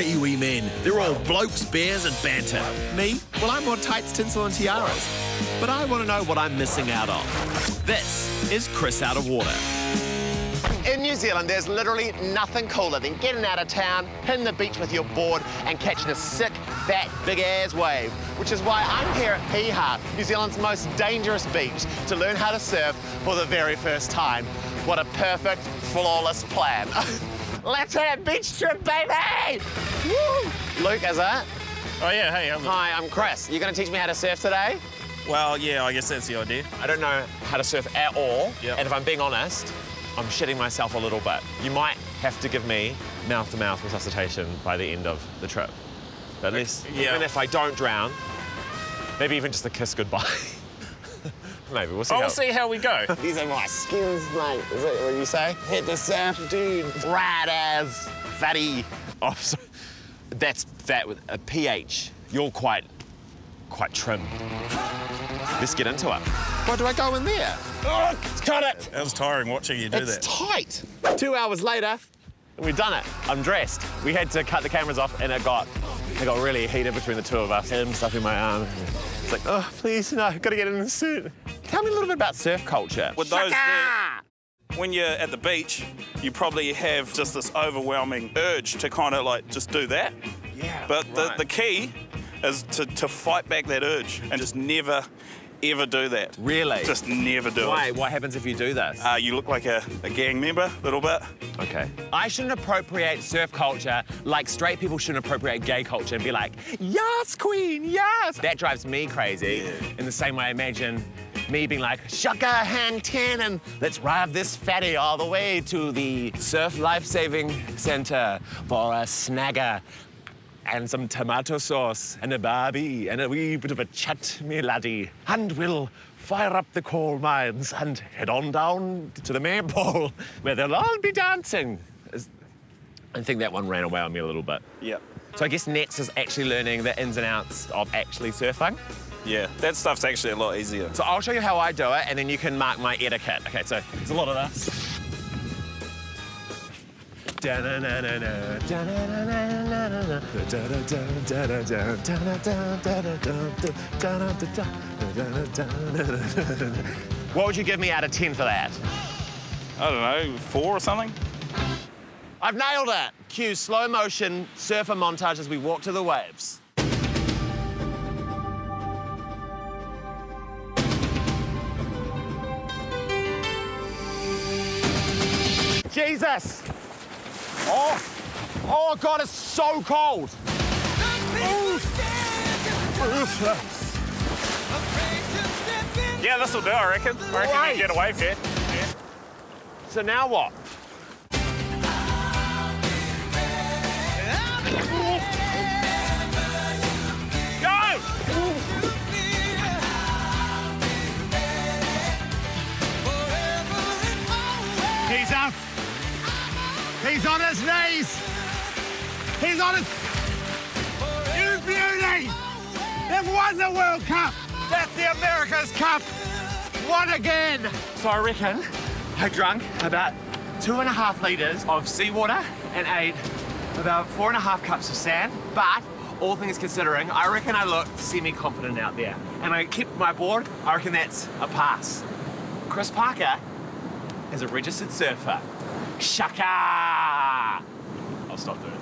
Kiwi men. They're all blokes, bears, and banter. Me? Well, I'm more tights, tinsel, and tiaras. But I want to know what I'm missing out on. This is Chris Out of Water. In New Zealand, there's literally nothing cooler than getting out of town, hitting the beach with your board, and catching a sick, fat, big-ass wave. Which is why I'm here at Piha, New Zealand's most dangerous beach, to learn how to surf for the very first time. What a perfect, flawless plan. Let's have a beach trip, baby! Woo! Luke, is that? Oh, yeah, hey? Hi, I'm Chris. You're gonna teach me how to surf today? Well, yeah, I guess that's the idea. I don't know how to surf at all, Yep. and if I'm being honest, I'm shitting myself a little bit. You might have to give me mouth-to-mouth resuscitation by the end of the trip. But at least, Yeah. even if I don't drown, maybe even just a kiss goodbye. maybe, we'll see Oh, how... we'll see how we go. These are my skins, mate. Is that what you say? Hit the surf, dude. Right as fatty. Oh, sorry. That's that with a pH. You're quite, quite trim. Let's get into it. Why do I go in there? Oh, cut it. It was tiring watching you do It's that. tight. Two hours later, we've done it. I'm dressed. We had to cut the cameras off, and it got it got really heated between the two of us. Him stuffing my arm. It's like, oh, please, no, I've gotta get in the suit. Tell me a little bit about surf culture. With those Shaka! When you're at the beach, you probably have just this overwhelming urge to kind of like just do that. Yeah. But the, right. the key is to, to fight back that urge and just never, ever do that. Really? Just never do Why? it. Why? What happens if you do this? Uh, you look like a, a gang member a little bit. Okay. I shouldn't appropriate surf culture like straight people shouldn't appropriate gay culture and be like, yes, queen, yes. That drives me crazy. In the same way, I imagine me being like, shaka hang ten and let's ride this fatty all the way to the Surf Life Saving Center for a snagger and some tomato sauce and a barbie and a wee bit of a chat, me laddie. And we'll fire up the coal mines and head on down to the maypole where they'll all be dancing. I think that one ran away on me a little bit. Yeah. So I guess next is actually learning the ins and outs of actually surfing. Yeah, that stuff's actually a lot easier. So I'll show you how I do it and then you can mark my etiquette. Okay, so there's a lot of this. What would you give me out of 10 for that? I don't know, four or something? I've nailed it. Cue slow motion surfer montage as we walk to the waves. Jesus! Oh, oh God, it's so cold. Yeah, this'll do, I reckon. I reckon Right. you can get away with it. Yeah. So now what? Go! He's up. He's on his knees. He's on his. You beauty! They've won the World Cup. That's the America's Cup. Won again. So I reckon I drank about two and a half litres of seawater and ate about four and a half cups of sand. But all things considering, I reckon I look semi-confident out there. And I kept my board, I reckon that's a pass. Chris Parker is a registered surfer. Shaka! I'll stop doing